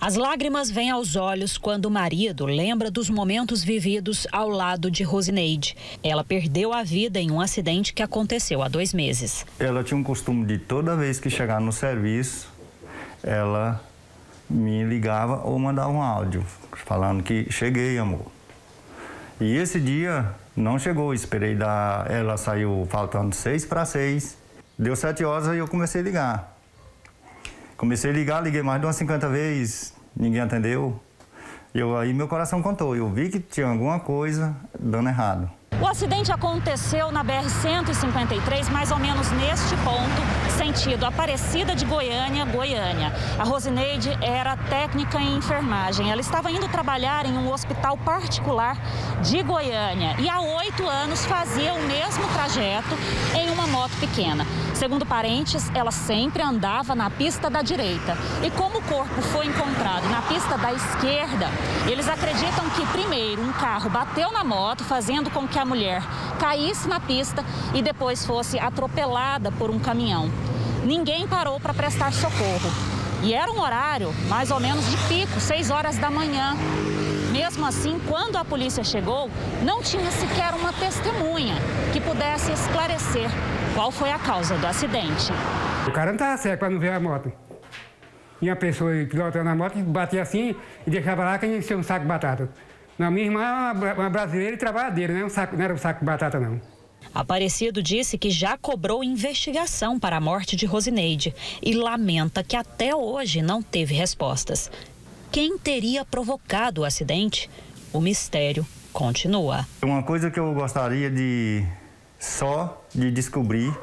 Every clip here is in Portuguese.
As lágrimas vêm aos olhos quando o marido lembra dos momentos vividos ao lado de Rosineide. Ela perdeu a vida em um acidente que aconteceu há dois meses. Ela tinha um costume de toda vez que chegar no serviço, ela me ligava ou mandava um áudio falando que cheguei, amor. E esse dia não chegou, esperei dar. Ela saiu faltando seis para seis. Deu sete horas e eu comecei a ligar. Comecei a ligar, liguei mais de umas 50 vezes, ninguém atendeu. Eu, aí meu coração contou, eu vi que tinha alguma coisa dando errado. O acidente aconteceu na BR-153, mais ou menos neste ponto, sentido Aparecida de Goiânia, Goiânia. A Rosineide era técnica em enfermagem. Ela estava indo trabalhar em um hospital particular de Goiânia e há oito anos fazia o mesmo trajeto em uma moto pequena. Segundo parentes, ela sempre andava na pista da direita. E como o corpo foi encontrado na pista da esquerda, eles acreditam que primeiro um carro bateu na moto, fazendo com que a mulher caísse na pista e depois fosse atropelada por um caminhão. Ninguém parou para prestar socorro. E era um horário mais ou menos de pico, 6 horas da manhã. Mesmo assim, quando a polícia chegou, não tinha sequer uma testemunha que pudesse esclarecer qual foi a causa do acidente. O cara não estava certo para não ver a moto. E a pessoa pilotando a moto batia assim e deixava lá que enchia um saco de batata. Na minha irmã é uma brasileira e trabalhadeira, não, é um saco, não era um saco de batata, não. Aparecido disse que já cobrou investigação para a morte de Rosineide e lamenta que até hoje não teve respostas. Quem teria provocado o acidente? O mistério continua. Uma coisa que eu gostaria de só de descobrir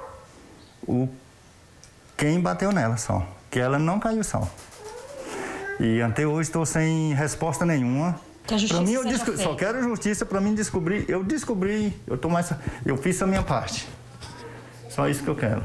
o quem bateu nela só, que ela não caiu só. E até hoje estou sem resposta nenhuma. Para mim, eu só quero justiça para mim descobrir. Eu descobri, eu tô mais, eu fiz a minha parte. Só isso que eu quero.